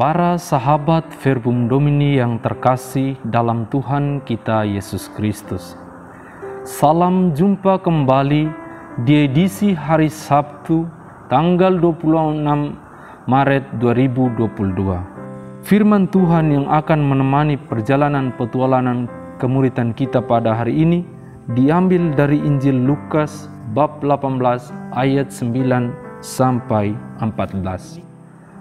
Para sahabat Verbum Domini yang terkasih dalam Tuhan kita Yesus Kristus. Salam jumpa kembali di edisi hari Sabtu tanggal 26 Maret 2022. Firman Tuhan yang akan menemani perjalanan petualangan kemuritan kita pada hari ini diambil dari Injil Lukas bab 18 ayat 9 sampai 14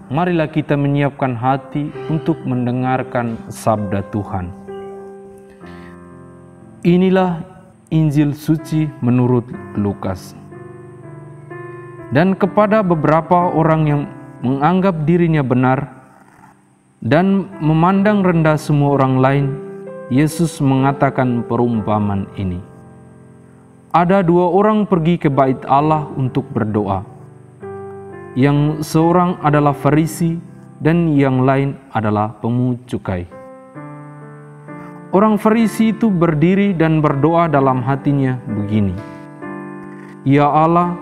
marilah kita menyiapkan hati untuk mendengarkan sabda Tuhan. Inilah Injil suci menurut Lukas. Dan kepada beberapa orang yang menganggap dirinya benar dan memandang rendah semua orang lain, Yesus mengatakan perumpamaan ini. Ada dua orang pergi ke bait Allah untuk berdoa yang seorang adalah Farisi dan yang lain adalah pemungut cukai. Orang Farisi itu berdiri dan berdoa dalam hatinya begini, Ya Allah,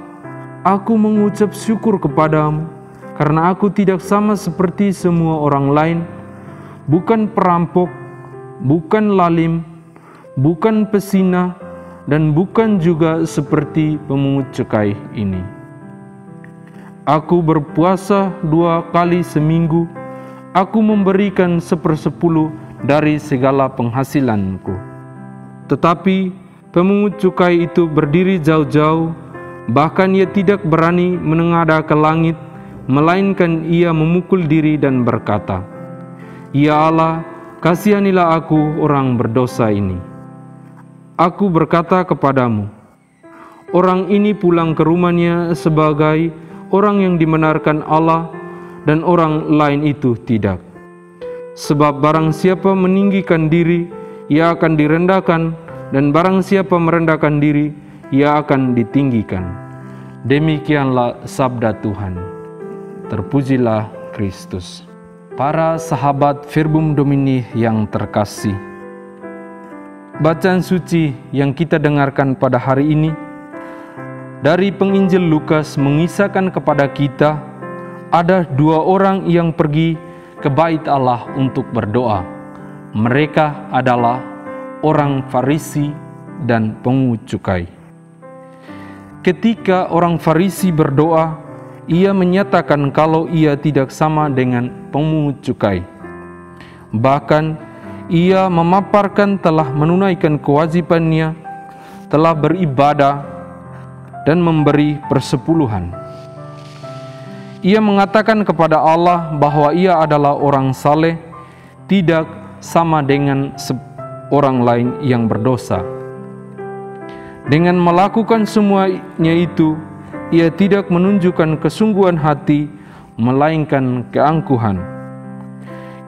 aku mengucap syukur kepadamu karena aku tidak sama seperti semua orang lain, bukan perampok, bukan lalim, bukan pesina, dan bukan juga seperti pemungut cukai ini. Aku berpuasa dua kali seminggu. Aku memberikan sepersepuluh dari segala penghasilanku. Tetapi pemungut cukai itu berdiri jauh-jauh, bahkan ia tidak berani menengadah ke langit, melainkan ia memukul diri dan berkata, Ya Allah, kasihanilah aku orang berdosa ini. Aku berkata kepadamu, orang ini pulang ke rumahnya sebagai orang yang dimenarkan Allah dan orang lain itu tidak. Sebab barang siapa meninggikan diri, ia akan direndahkan, dan barang siapa merendahkan diri, ia akan ditinggikan. Demikianlah sabda Tuhan. Terpujilah Kristus. Para sahabat Verbum Domini yang terkasih, bacaan suci yang kita dengarkan pada hari ini dari penginjil Lukas mengisahkan kepada kita ada dua orang yang pergi ke bait Allah untuk berdoa. Mereka adalah orang Farisi dan pengut cukai. Ketika orang Farisi berdoa, ia menyatakan kalau ia tidak sama dengan pengut cukai. Bahkan ia memaparkan telah menunaikan kewajibannya, telah beribadah dan memberi persepuluhan. Ia mengatakan kepada Allah bahwa ia adalah orang saleh, tidak sama dengan orang lain yang berdosa. Dengan melakukan semuanya itu, ia tidak menunjukkan kesungguhan hati, melainkan keangkuhan.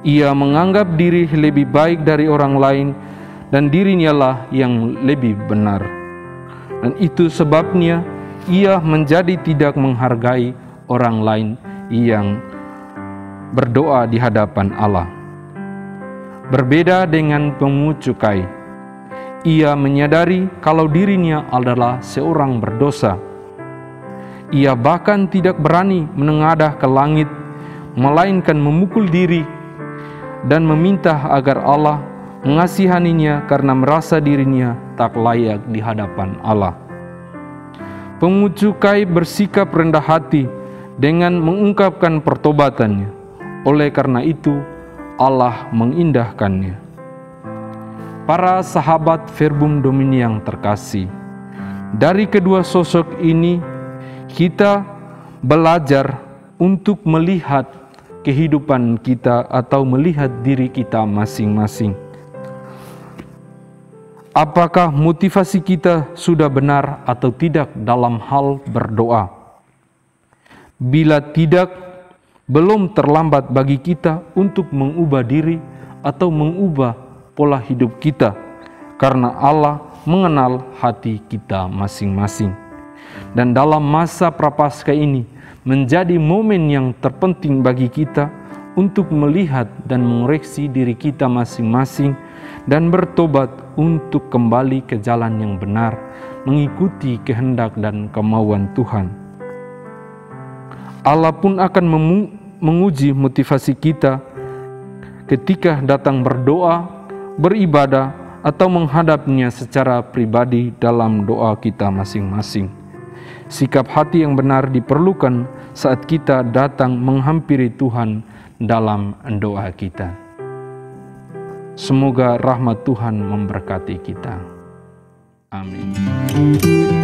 Ia menganggap diri lebih baik dari orang lain, dan dirinya lah yang lebih benar dan itu sebabnya ia menjadi tidak menghargai orang lain yang berdoa di hadapan Allah. Berbeda dengan pemungut cukai, ia menyadari kalau dirinya adalah seorang berdosa. Ia bahkan tidak berani menengadah ke langit, melainkan memukul diri dan meminta agar Allah mengasihaninya karena merasa dirinya tak layak di hadapan Allah. Pengucukai bersikap rendah hati dengan mengungkapkan pertobatannya. Oleh karena itu, Allah mengindahkannya. Para sahabat Verbum Domini yang terkasih, dari kedua sosok ini kita belajar untuk melihat kehidupan kita atau melihat diri kita masing-masing apakah motivasi kita sudah benar atau tidak dalam hal berdoa. Bila tidak, belum terlambat bagi kita untuk mengubah diri atau mengubah pola hidup kita, karena Allah mengenal hati kita masing-masing. Dan dalam masa prapaskah ini menjadi momen yang terpenting bagi kita untuk melihat dan mengoreksi diri kita masing-masing dan bertobat untuk kembali ke jalan yang benar, mengikuti kehendak dan kemauan Tuhan. Allah pun akan menguji motivasi kita ketika datang berdoa, beribadah, atau menghadapnya secara pribadi dalam doa kita masing-masing. Sikap hati yang benar diperlukan saat kita datang menghampiri Tuhan dalam doa kita. Semoga rahmat Tuhan memberkati kita. Amin.